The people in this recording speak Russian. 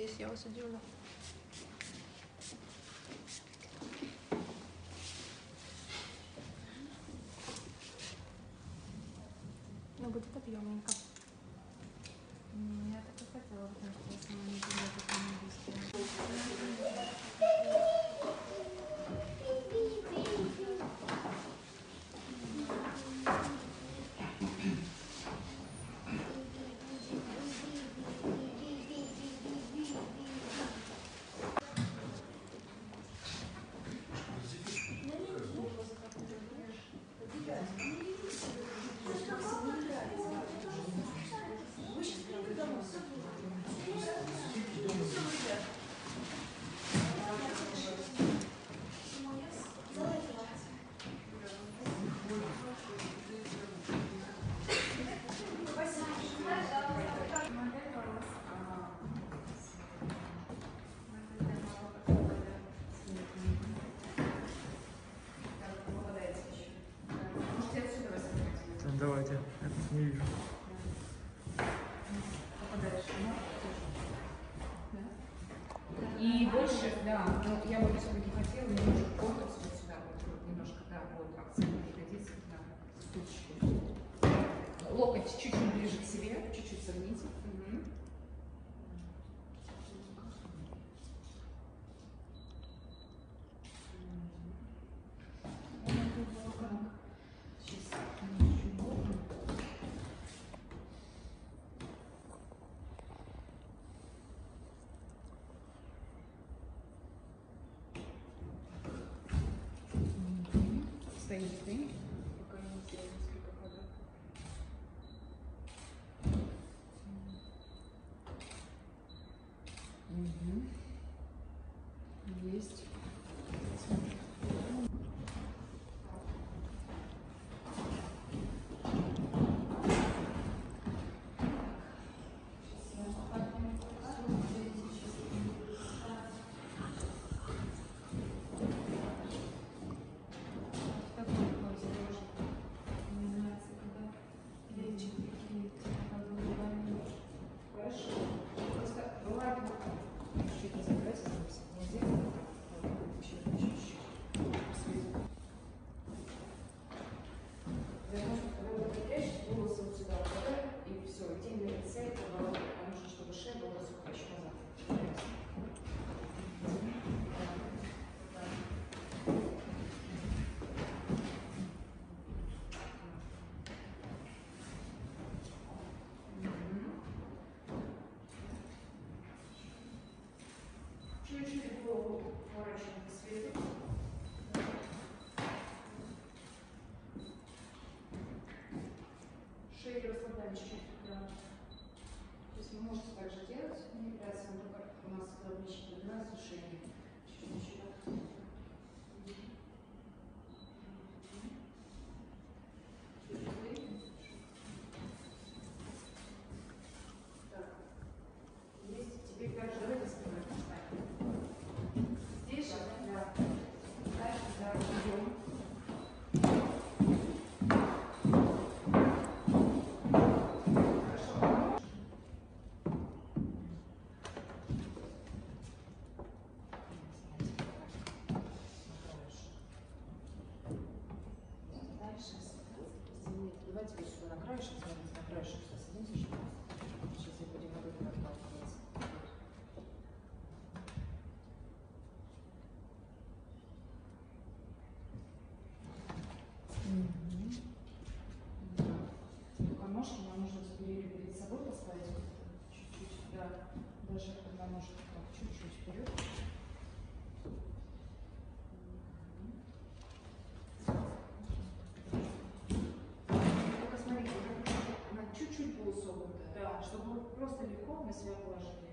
Надеюсь, я вас удивлю. Ну, будет объемненько. Я так и хотела, потому что я сама не люблю такое Давайте, я не вижу. И больше, да, но я бы все-таки хотела немножко контурс вот сюда, вот немножко, да, вот акцент пригодится, да, стучку. Локоть чуть-чуть ближе к себе, чуть-чуть согните. Ходов. Мгм. Есть. Чуть-чуть, да, даже когда ножки так чуть-чуть вперед. Только смотрите, она чуть-чуть полусогнутая, да, чтобы просто легко на себя положили.